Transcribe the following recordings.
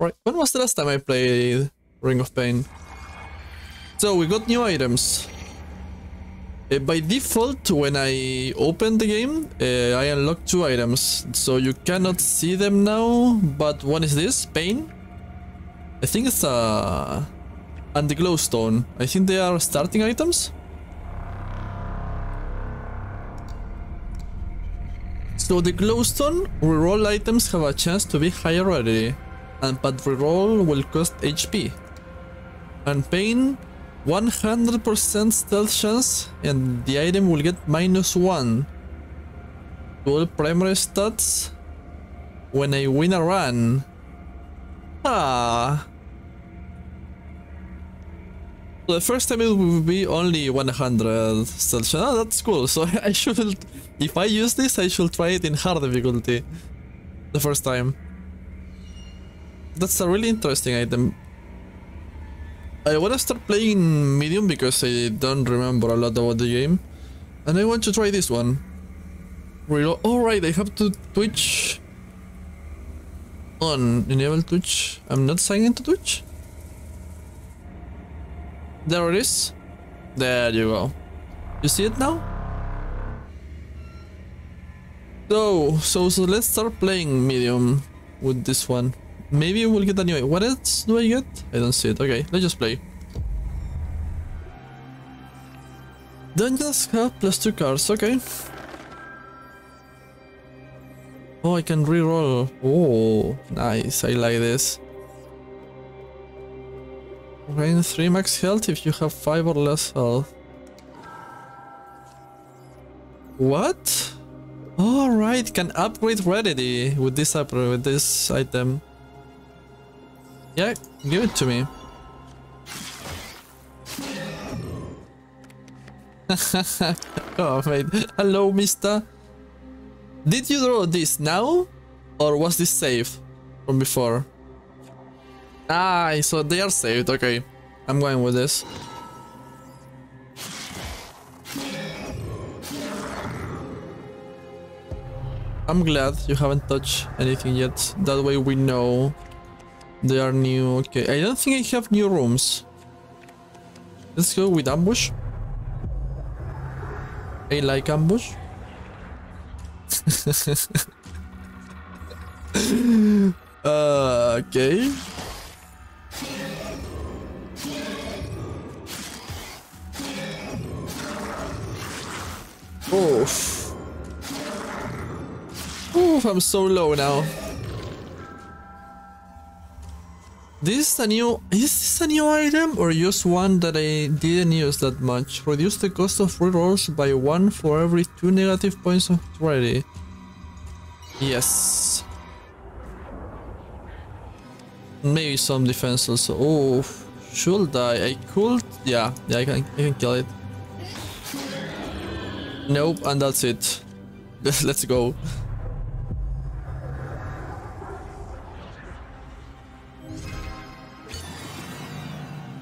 Right, when was the last time I played Ring of Pain? So we got new items. Uh, by default, when I open the game, uh, I unlock two items. So you cannot see them now, but one is this, Pain. I think it's a... And the Glowstone. I think they are starting items. So the glowstone reroll items have a chance to be higher rarity, and but reroll will cost HP. And pain 100% stealth chance, and the item will get minus 1 to all primary stats when I win a run. Ah. So the first time it will be only 100 stealth chance. Oh, that's cool. So I should if I use this, I should try it in hard difficulty. The first time. That's a really interesting item. I wanna start playing medium because I don't remember a lot about the game. And I want to try this one. Reload. Alright, I have to Twitch on. Enable Twitch. I'm not signed into Twitch. There it is. There you go. You see it now? So, so, so let's start playing medium with this one. Maybe we'll get a new... What else do I get? I don't see it. Okay, let's just play. Dungeons have plus two cards, okay. Oh, I can reroll. Oh, nice. I like this. Gain 3 max health if you have 5 or less health. What? All right, can upgrade rarity with this upgrade with this item. Yeah, give it to me. oh wait. hello, Mister. Did you draw this now, or was this saved from before? Ah, so they are saved. Okay, I'm going with this. I'm glad you haven't touched anything yet. That way we know they are new. Okay, I don't think I have new rooms. Let's go with ambush. I like ambush. uh, okay. Oof. Oof, I'm so low now. This is a new... Is this a new item or just one that I didn't use that much? Reduce the cost of rerolls by one for every two negative points of rarity. Yes. Maybe some defense also. Oh, should I? I could... Yeah, yeah, I can, I can kill it. Nope, and that's it. Let's go.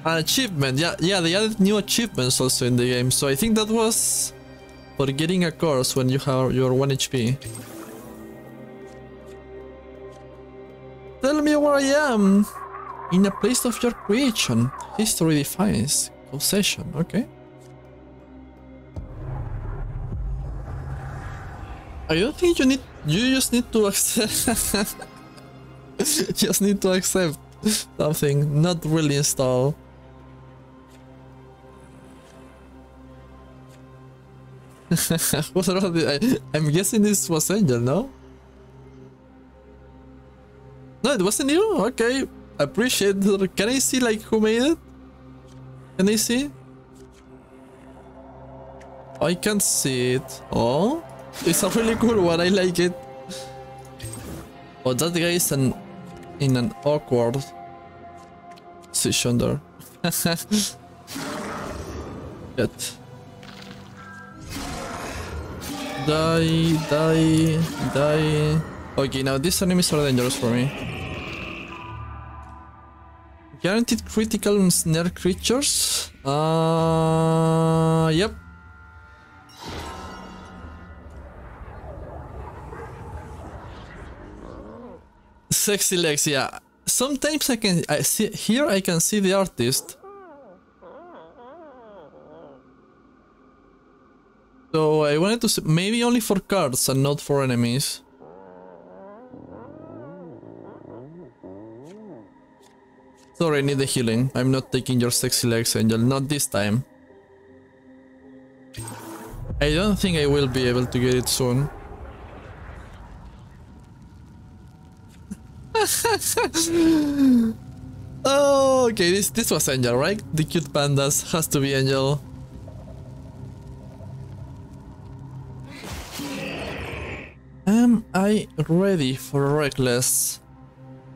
An achievement, yeah, yeah, they added new achievements also in the game, so I think that was for getting a course when you have your 1 HP. Tell me where I am! In a place of your creation. History defines. Possession, okay. I don't think you need, you just need to accept, just need to accept something, not really install. what I, I'm guessing this was Angel, no? No, it wasn't you? Okay. Appreciate it. Can I see like who made it? Can I see? I can't see it. Oh, it's a really cool one. I like it. Oh, that guy is an, in an awkward position there. Yet. Die, die, die. Okay, now these enemies are dangerous for me. Guaranteed critical and snare creatures. Uh, yep. Sexy legs, yeah. sometimes I can I see here I can see the artist. So I wanted to see, maybe only for cards and not for enemies. Sorry, I need the healing. I'm not taking your sexy legs, Angel. Not this time. I don't think I will be able to get it soon. oh, okay, this this was Angel, right? The cute pandas has to be Angel. I ready for Reckless?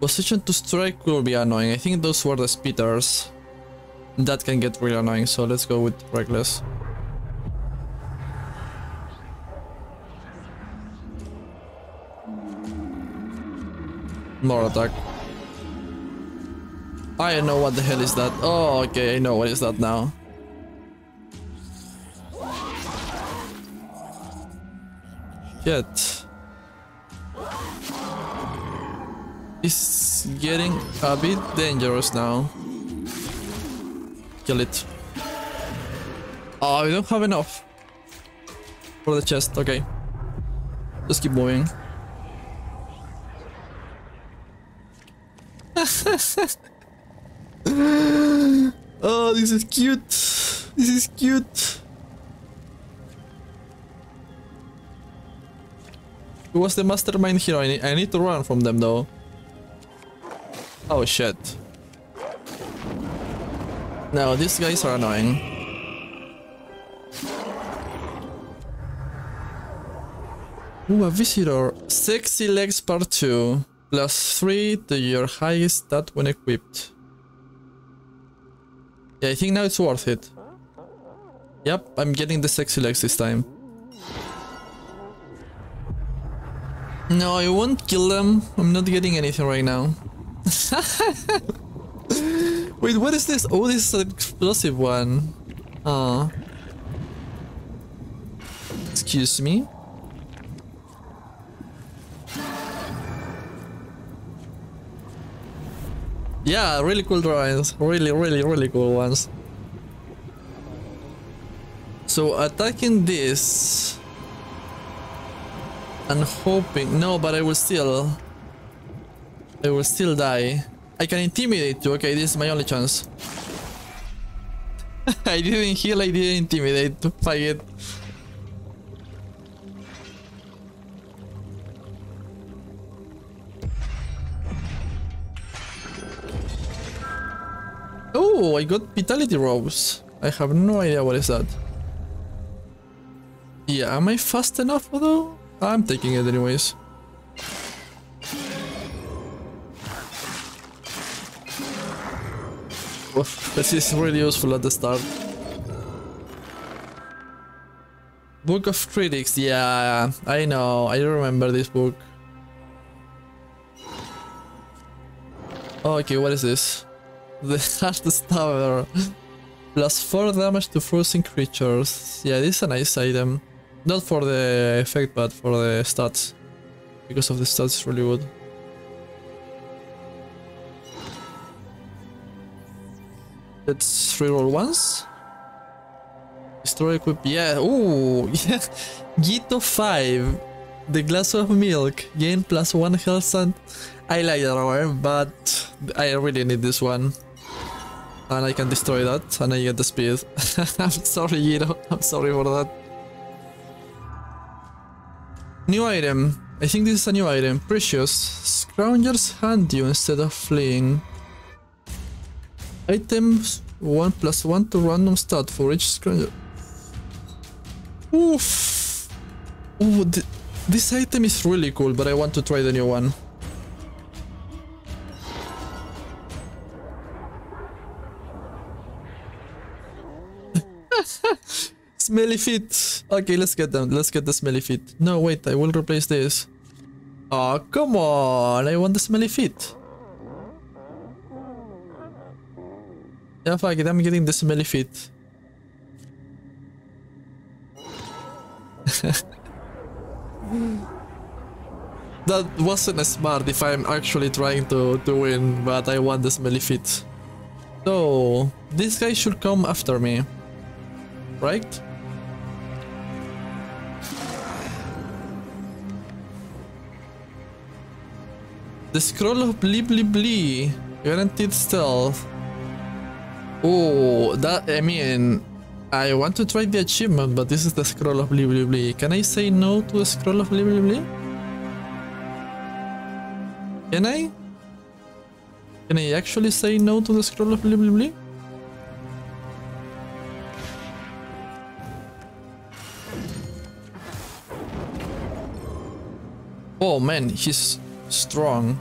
Position to strike will be annoying. I think those were the spitters. That can get really annoying, so let's go with Reckless. More attack. I know what the hell is that. Oh, okay, I know what is that now. Shit. It's getting a bit dangerous now. Kill it. Oh, we don't have enough. For the chest, okay. Just keep moving. oh, this is cute. This is cute. Who was the mastermind here? I need, I need to run from them though. Oh shit. No, these guys are annoying. Ooh, a visitor. Sexy legs part 2. Plus 3 to your highest stat when equipped. Yeah, I think now it's worth it. Yep, I'm getting the sexy legs this time. No, I won't kill them. I'm not getting anything right now. Wait, what is this? Oh, this is an explosive one. Ah. Excuse me? Yeah, really cool drawings. Really, really, really cool ones. So attacking this and hoping no, but I will still I will still die. I can intimidate you. Okay, this is my only chance. I didn't heal, I didn't intimidate to fight it. Oh, I got Vitality Rose. I have no idea what is that. Yeah, am I fast enough though? I'm taking it anyways. This is really useful at the start. Book of Critics, yeah, I know, I remember this book. Okay, what is this? The hardest tower. Plus 4 damage to frozen creatures. Yeah, this is a nice item. Not for the effect, but for the stats. Because of the stats, it's really good. Let's reroll once. Destroy equip. Yeah. Ooh. Yeah. Gito 5. The glass of milk. Gain plus 1 health and I like that one, but I really need this one. And I can destroy that, and I get the speed. I'm sorry, Gito. I'm sorry for that. New item. I think this is a new item. Precious. Scroungers hand you instead of fleeing. Items 1 plus 1 to random stat for each scrounger. Oof. Ooh, th this item is really cool, but I want to try the new one. smelly feet. Okay, let's get them. Let's get the smelly feet. No, wait, I will replace this. Oh, come on. I want the smelly feet. Yeah, fuck it. I'm getting smelly feet. that wasn't as smart if I'm actually trying to, to win, but I want the smelly feet. So, this guy should come after me, right? The scroll of blee blee blee, guaranteed stealth. Oh, that, I mean, I want to try the achievement, but this is the scroll of blee. Can I say no to the scroll of blee? Can I? Can I actually say no to the scroll of blee? Oh man, he's strong.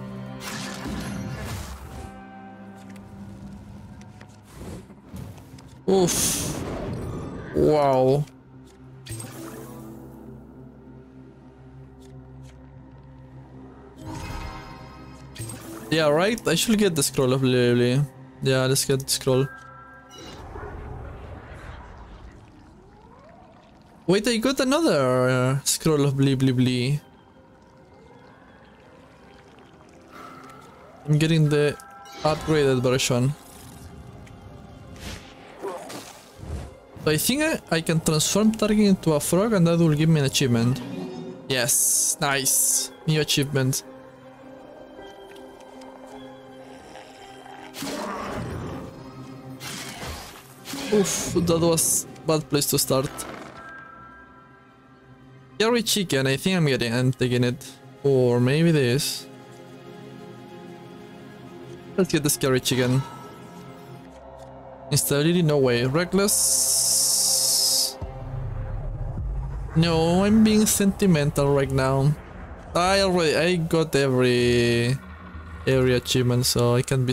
Oof. Wow. Yeah, right? I should get the scroll of Lily. Yeah, let's get the scroll. Wait, I got another uh, scroll of Blee Blee Blee. I'm getting the upgraded version. So I think I, can transform target into a frog and that will give me an achievement. Yes, nice. New achievement. Oof, that was bad place to start. Scary chicken, I think I'm getting I'm taking it. Or maybe this. Let's get the scary chicken. Instability, no way. Reckless. No, I'm being sentimental right now. I already I got every every achievement, so I can be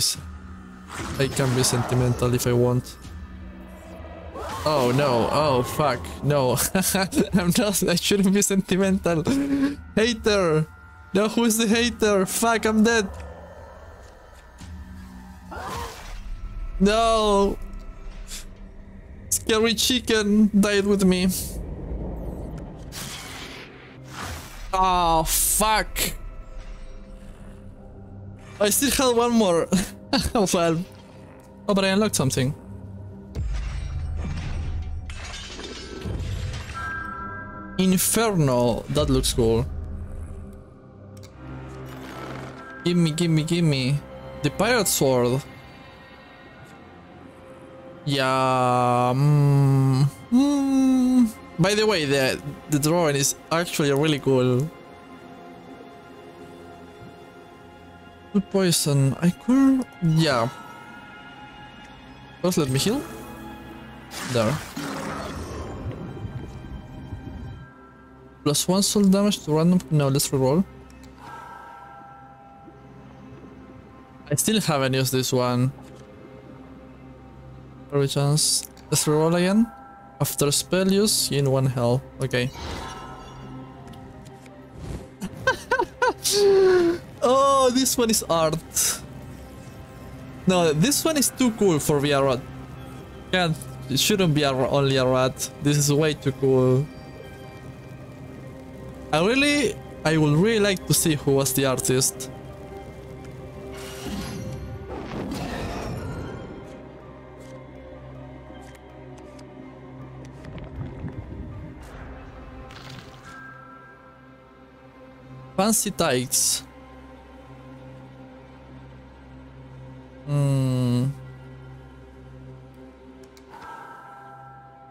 I can be sentimental if I want. Oh no, oh fuck, no. I'm not, I shouldn't be sentimental. hater! No, who's the hater? Fuck, I'm dead. No! Scary chicken died with me. Oh, fuck. I still have one more. well. Oh, but I unlocked something. Inferno. That looks cool. Gimme, gimme, gimme. The pirate sword. Yeah. Mm, mm. By the way, the the drawing is actually really cool. Poison. I could. Yeah. First, let me heal. There. Plus one soul damage to random. No, let's reroll. I still haven't used this one. Every chance. Let's reroll again. After spell use, in one hell. Okay. oh, this one is art. No, this one is too cool for VR rat. Can't. It shouldn't be a, only a rat. This is way too cool. I really, I would really like to see who was the artist. Tights. Hmm.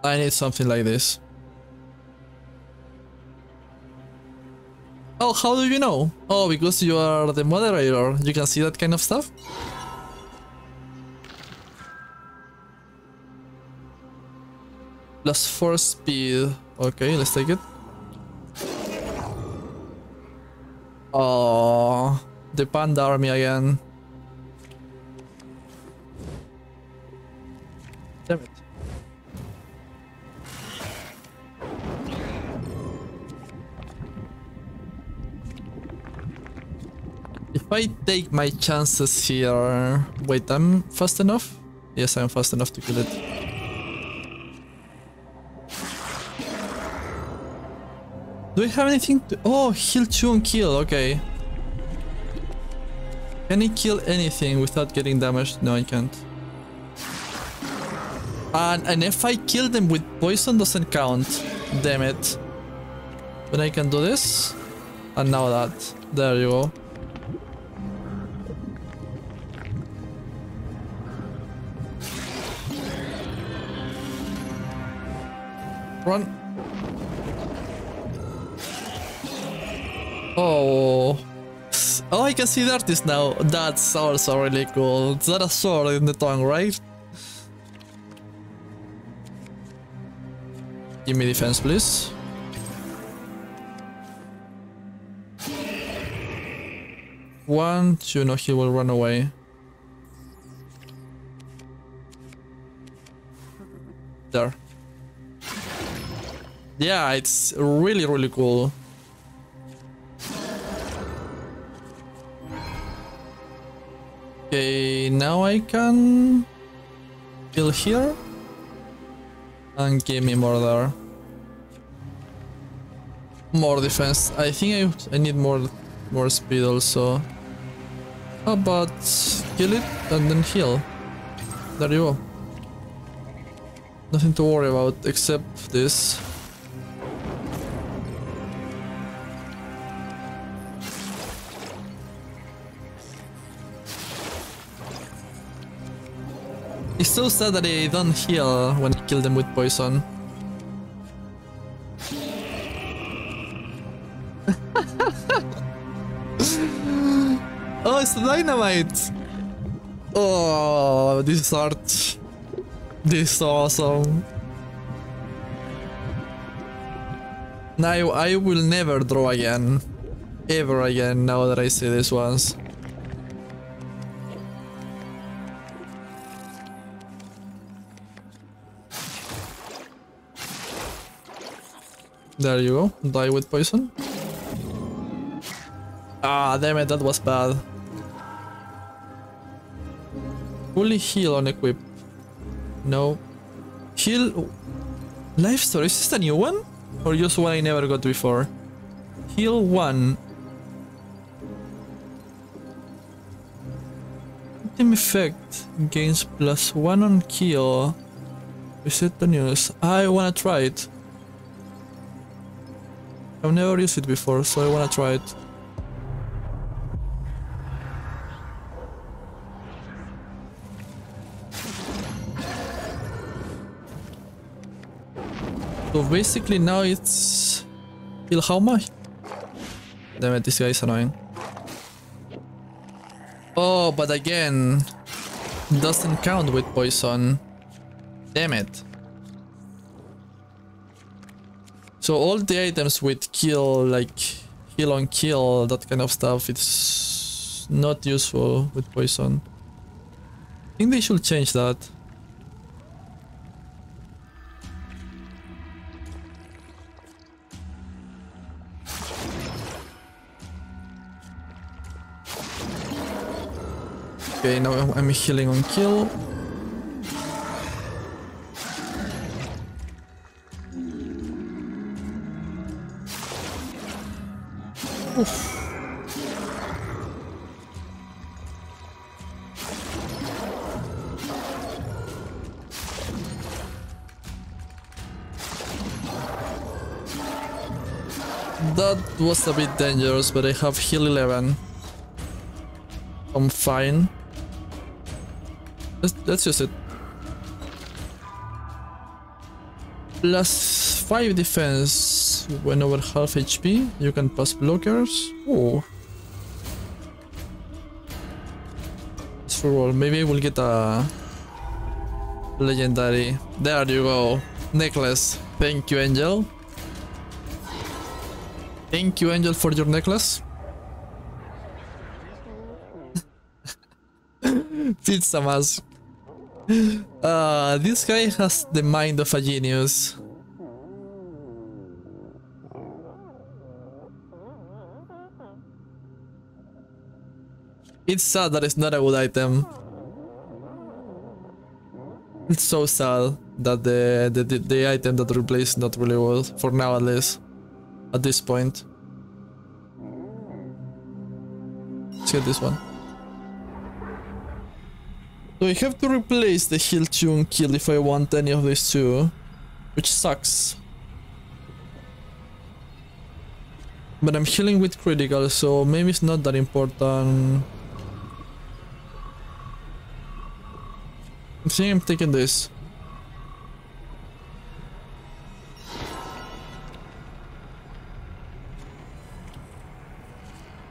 I need something like this. Oh, how do you know? Oh, because you are the moderator. You can see that kind of stuff? Plus 4 speed. Okay, let's take it. Oh, the panda army again. Damn it. If I take my chances here... Wait, I'm fast enough? Yes, I'm fast enough to kill it. Do I have anything to... Oh, heal 2 and kill, okay. Can he kill anything without getting damaged? No, I can't. And, and if I kill them with poison doesn't count. Damn it. But I can do this. And now that. There you go. Run. I can see the artist now. That's also really cool. It's not a sword in the tongue, right? Give me defense, please. One, you know he will run away. There. Yeah, it's really, really cool. Okay, now I can kill here and give me more there. More defense. I think I, I need more more speed also. How about kill it and then heal? There you go. Nothing to worry about except this. It's so sad that they don't heal when you kill them with poison. oh, it's dynamite! Oh, this is art. This is awesome. Now I will never draw again. Ever again now that I see this once. There you go. Die with poison. Ah, damn it, that was bad. Fully heal on equip. No. Heal... Life story, is this a new one? Or just one I never got before? Heal 1. Item effect gains plus 1 on kill. Is it the news? I wanna try it. I've never used it before, so I wanna try it. So basically now it's Ilhauma. Damn it, this guy is annoying. Oh, but again, doesn't count with poison. Damn it. So all the items with kill, like heal on kill, that kind of stuff, it's not useful with poison. I think they should change that. Okay, now I'm healing on kill. Oof. That was a bit dangerous, but I have heal 11. I'm fine. Let's, let's use it. Plus 5 defense when over half HP. You can pass blockers. Oh. It's for all. Maybe we'll get a legendary. There you go. Necklace. Thank you, Angel. Thank you, Angel, for your necklace. Pizza mask. Uh, this guy has the mind of a genius. It's sad that it's not a good item. It's so sad that the, the, the, the item that replaced not really well, for now at least. At this point. Let's get this one. So I have to replace the heal tune kill if I want any of these two. Which sucks. But I'm healing with critical, so maybe it's not that important. I think I'm taking this.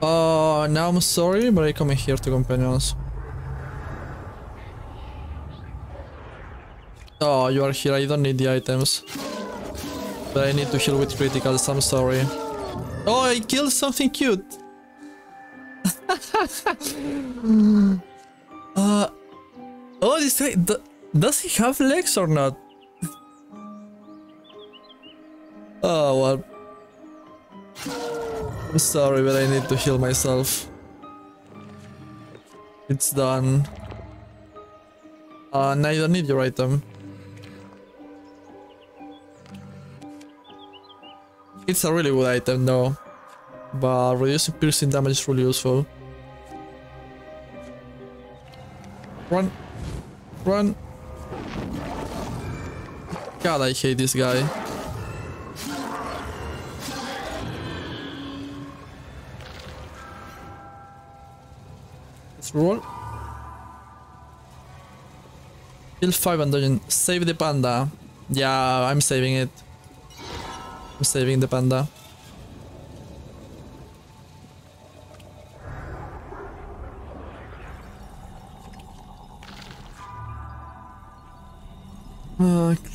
Uh, now I'm sorry, but I come here to companions. Oh, you are here. I don't need the items. But I need to heal with criticals. I'm sorry. Oh, I killed something cute. uh, oh, this guy. Does he have legs or not? oh, well. I'm sorry, but I need to heal myself. It's done. Uh, now you don't need your item. It's a really good item though. But reducing piercing damage is really useful. Run. Run. God, I hate this guy. Let's roll. Kill 5 and dungeon. Save the panda. Yeah, I'm saving it. I'm saving the panda.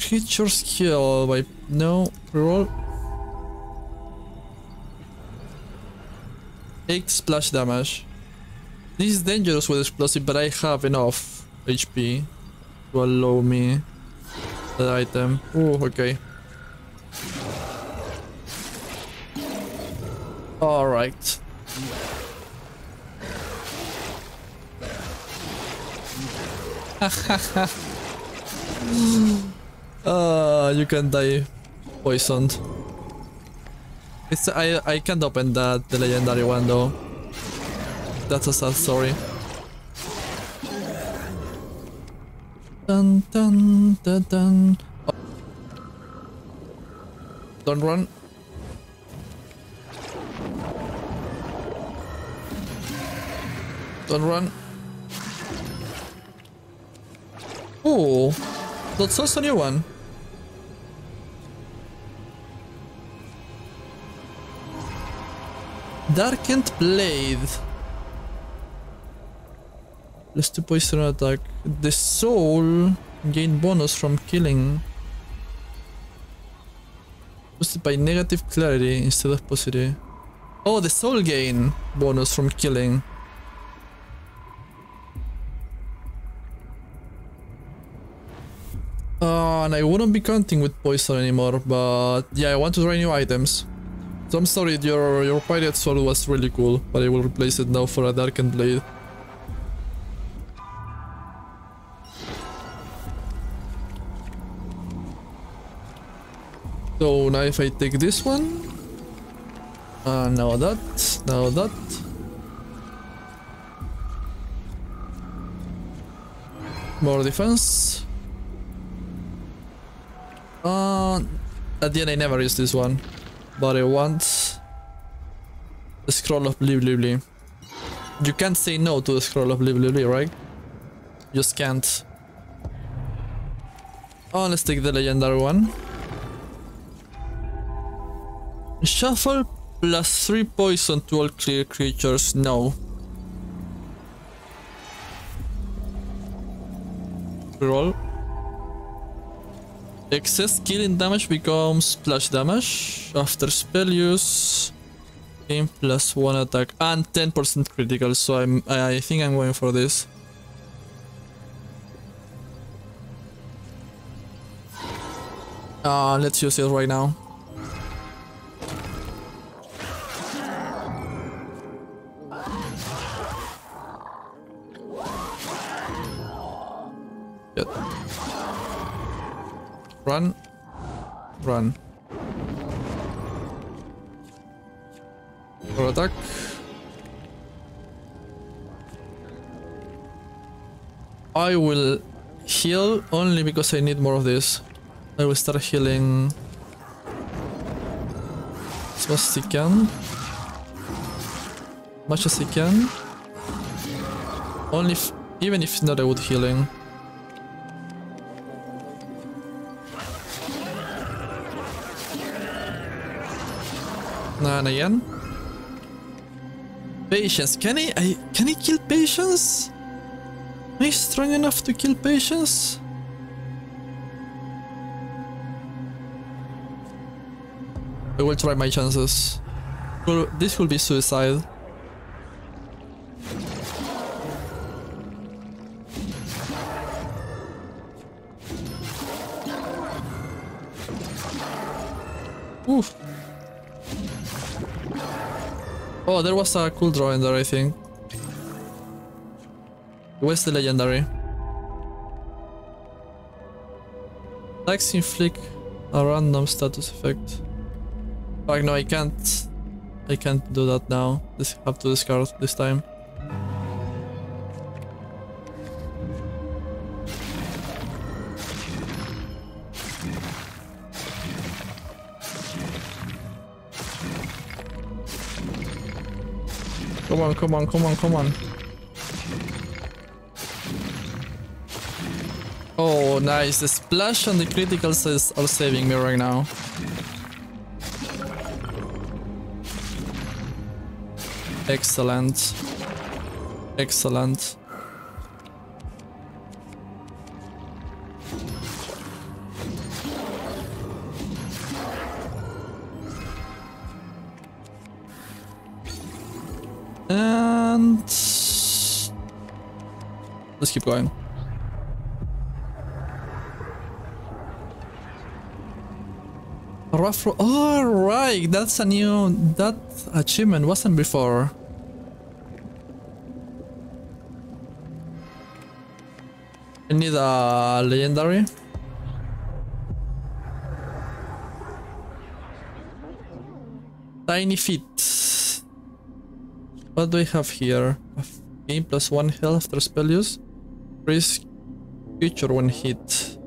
Creature skill by no roll. Eight splash damage. This is dangerous with explosive, but I have enough HP to allow me that item. Oh, okay. All right. uh, you can die poisoned. It's I I can't open that the legendary one though. That's a sad story. Dun dun dun dun. Oh. Don't run. Don't run. Oh, that's also a new one. Darkened Blade. Plus 2 poison attack. The soul gain bonus from killing. Boosted by negative clarity instead of positive. Oh, the soul gain bonus from killing. Uh, and I wouldn't be counting with poison anymore, but yeah, I want to try new items. So I'm sorry, your, your pirate sword was really cool, but I will replace it now for a darkened blade. So now if I take this one, uh, now that, now that. More defense. Uh, at the end I never use this one. But I want the scroll of Blibli. You can't say no to the scroll of Blibli, right? You just can't. Oh, let's take the legendary one. Shuffle plus 3 poison to all clear creatures. No. Roll. Excess killing damage becomes splash damage after spell use. Game plus one attack and 10% critical, so I'm I think I'm going for this. Uh, let's use it right now. Run. Run. For attack. I will heal only because I need more of this. I will start healing as much as I can. Much as I can. Only if, even if it's not a good healing. Again. Patience. Can he? I can he kill patience? Am I strong enough to kill patience? I will try my chances. This will be suicide. Oh, there was a cool draw in there, I think. Where's the legendary? Likes inflict a random status effect. Fuck no, I can't. I can't do that now. Just have to discard this time. Come on, come on, come on, come on. Oh, nice. The splash and the criticals is, are saving me right now. Excellent. Excellent. Keep going. Rough All oh, right, that's a new that achievement wasn't before. I need a legendary. Tiny feet. What do we have here? Game plus one health after spell use. Risk future when hit.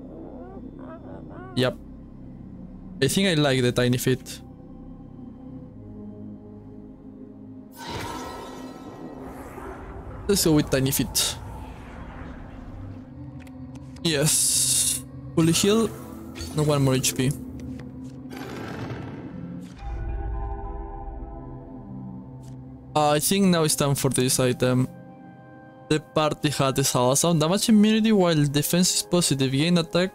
Yep. I think I like the tiny feet. Let's go with tiny feet. Yes. Fully heal. No one more HP. Uh, I think now it's time for this item. The party hat is awesome. Damage immunity while defense is positive. Gain attack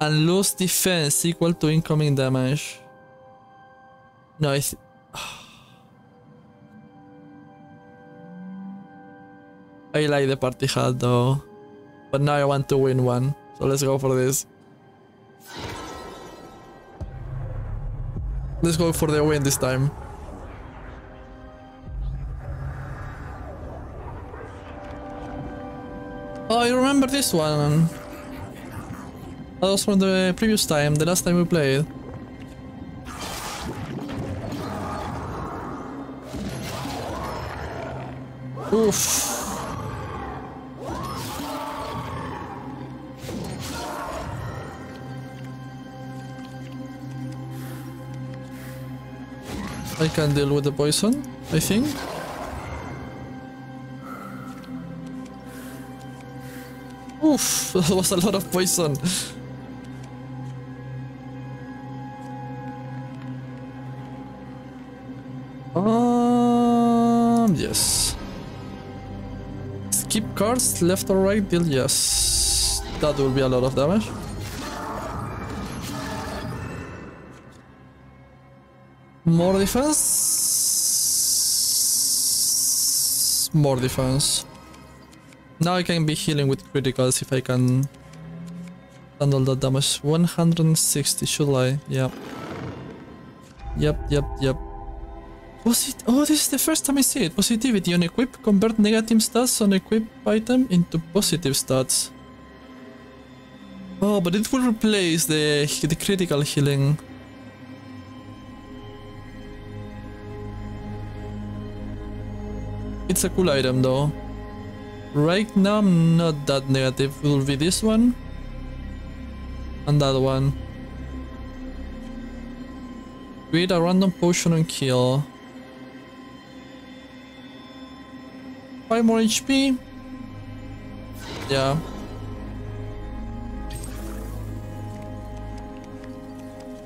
and lose defense equal to incoming damage. No, I I like the party hat though. But now I want to win one. So let's go for this. Let's go for the win this time. This one. That was from the previous time, the last time we played. Oof. I can deal with the poison, I think. Oof, that was a lot of poison. Um, yes. Skip cards, left or right, deal, yes. That will be a lot of damage. More defense? More defense. Now I can be healing with criticals if I can handle the damage. 160, should I? Yep. Yep, yep, yep. Was it? Oh, this is the first time I see it. Positivity on equip. Convert negative stats on equip item into positive stats. Oh, but it will replace the, the critical healing. It's a cool item though. Right now I'm not that negative. Will be this one. And that one. Create a random potion and kill. 5 more HP. Yeah.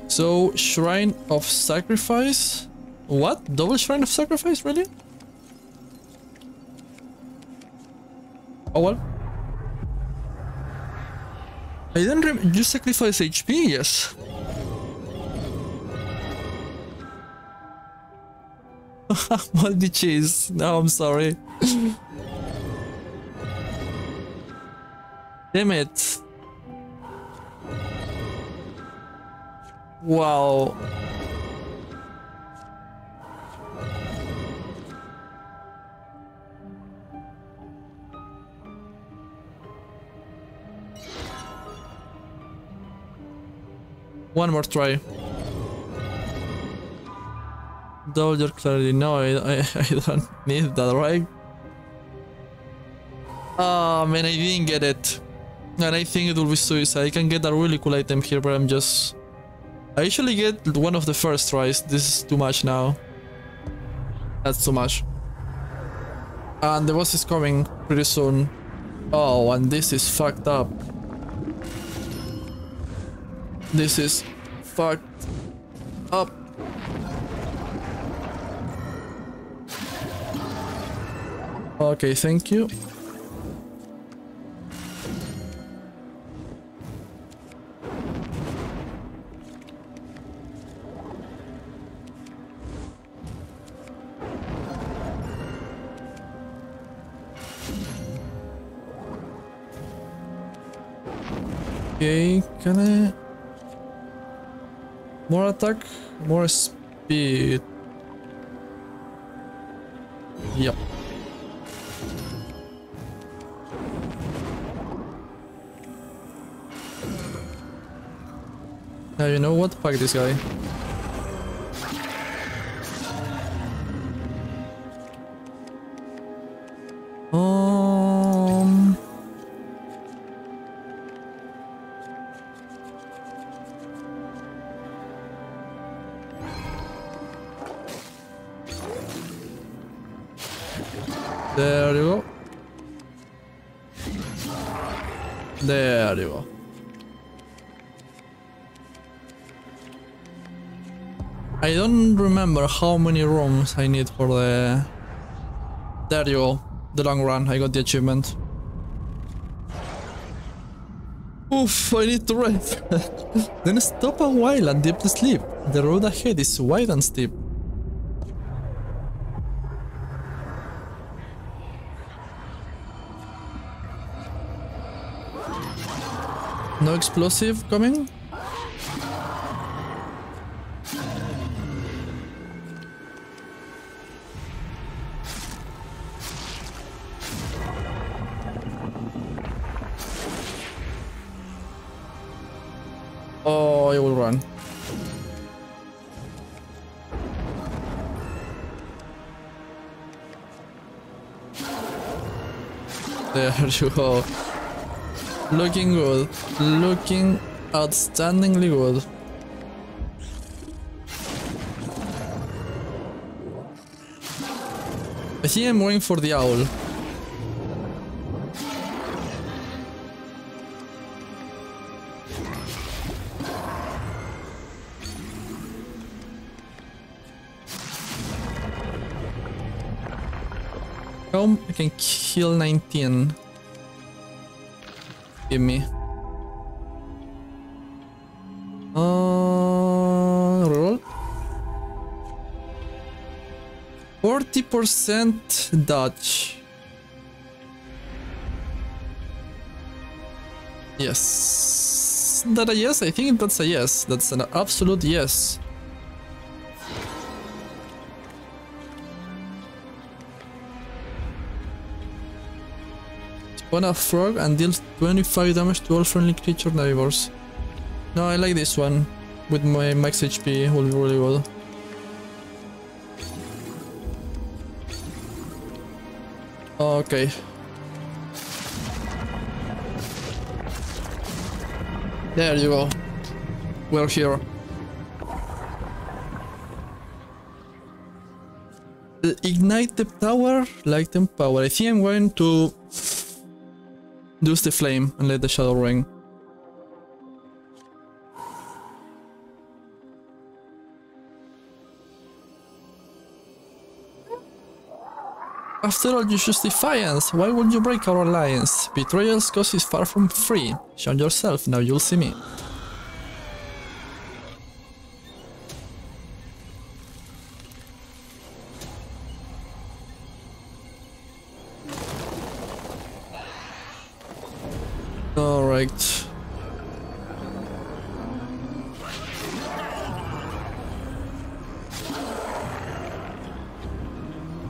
So, Shrine of Sacrifice? What? Double Shrine of Sacrifice? Really? Oh well. I didn't rem- you sacrifice HP? Yes. Multi cheese. No, I'm sorry. Damn it. Wow. One more try. Double your clarity. No, I, I, don't need that, right? Oh man, I didn't get it. And I think it will be suicide. I can get a really cool item here, but I'm just... I usually get one of the first tries. This is too much now. That's too much. And the boss is coming pretty soon. Oh, and this is fucked up. This is fucked up. Okay, thank you. Okay, can I... More attack, more speed. Yep. Now you know what? Fuck this guy. How many rooms I need for the... There you go. The long run. I got the achievement. Oof, I need to rest. then stop a while and deep sleep. The road ahead is wide and steep. No explosive coming? Go. Looking good. Looking outstandingly good. I think I'm going for the owl. I can kill 19. Give me. Uh, roll. 40% dodge. Yes. That a yes? I think that's a yes. That's an absolute yes. One a frog and deals 25 damage to all friendly creature neighbors. No, I like this one. With my max HP, will be really well. Okay. There you go. We're here. Ignite the tower, light and power. I think I'm going to use the flame and let the shadow ring. After all, you choose defiance. Why would you break our alliance? Betrayal's cost is far from free. Show yourself, now you'll see me.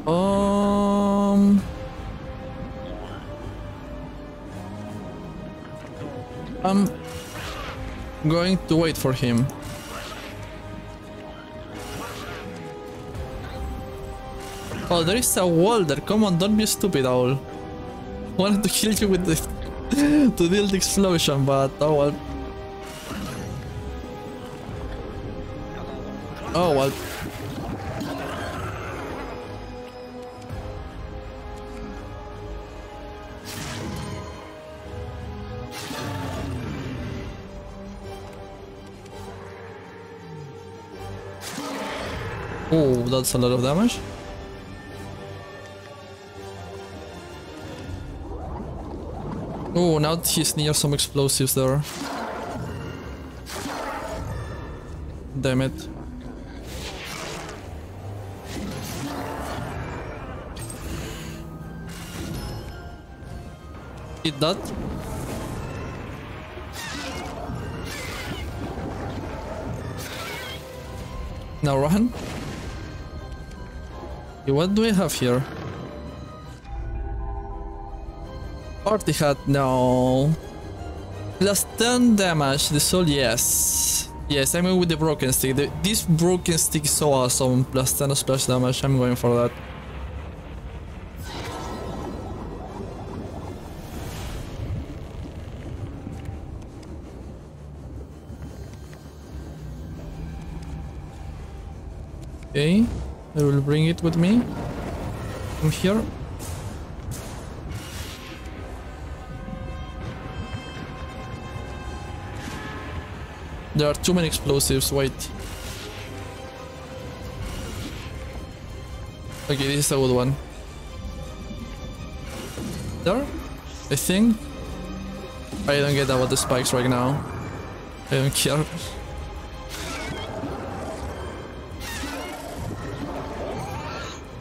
Um... I'm going to wait for him. Oh, there is a wall there. Come on, don't be stupid, owl. Wanted to kill you with the to the explosion, but oh well. Oh well. Oh, that's a lot of damage. Oh, now he's near some explosives there. Damn it. Eat that. Now run. What do we have here? Party hat, no. Plus 10 damage, the soul, yes. Yes, I'm going with the broken stick. The, this broken stick is so awesome. Plus 10 splash damage, I'm going for that. Okay, I will bring it with me. From here. There are too many explosives, wait. Okay, this is a good one. There? I think? I don't get about the spikes right now. I don't care.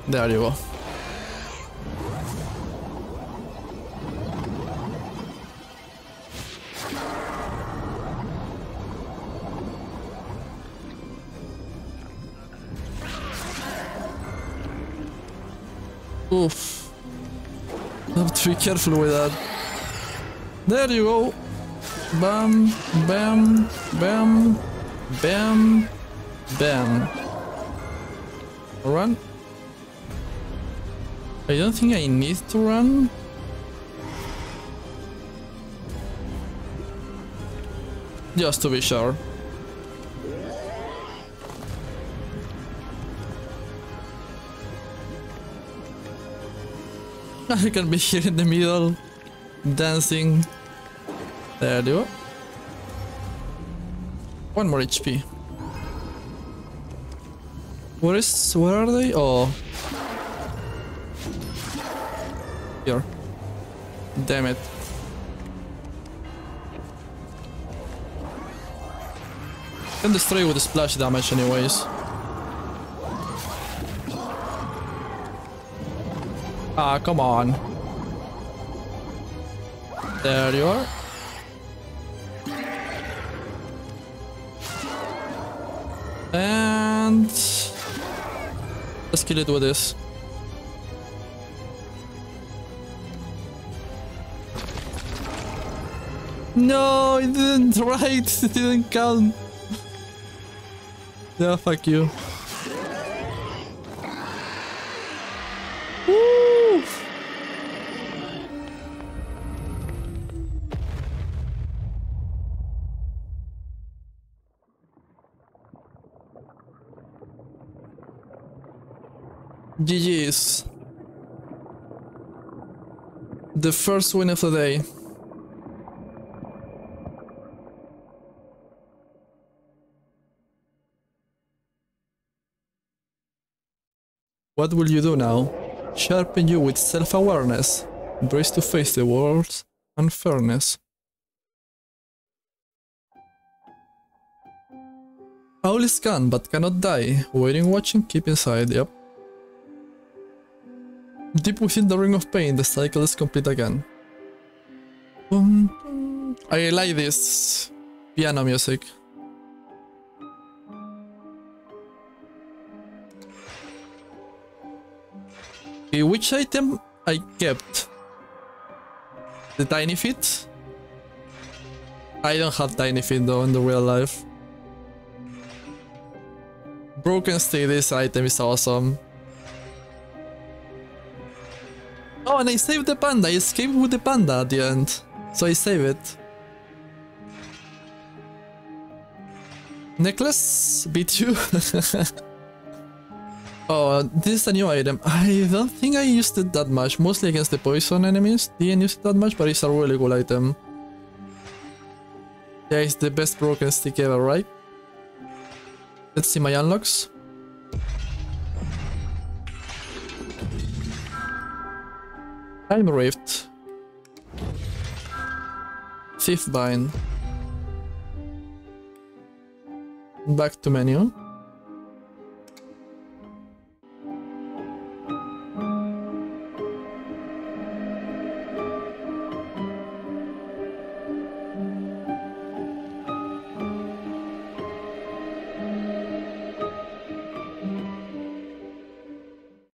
There you go. Oof. Have to be careful with that. There you go. Bam, bam, bam, bam, bam. Run. I don't think I need to run. Just to be sure. I can be here in the middle, dancing. There you go. One more HP. Where is? Where are they? Oh, here. Damn it. Can destroy with the splash damage anyways. Ah, come on. There you are. And let's kill it with this. No, it didn't right. It didn't count. Yeah, fuck you. The first win of the day. What will you do now? Sharpen you with self-awareness. Brace to face the world's unfairness. Owl is gone, but cannot die. Waiting, watching, keep inside, yep. Deep within the ring of pain, the cycle is complete again. I like this piano music. Okay, which item I kept? The tiny feet? I don't have tiny feet though in the real life. Broken Stick, this item is awesome. Oh, and I saved the panda. I escaped with the panda at the end. So I save it. Necklace? Beat you? oh, this is a new item. I don't think I used it that much. Mostly against the poison enemies. Didn't use it that much, but it's a really cool item. Yeah, it's the best broken stick ever, right? Let's see my unlocks. Time Rift. Thief Bind. Back to menu.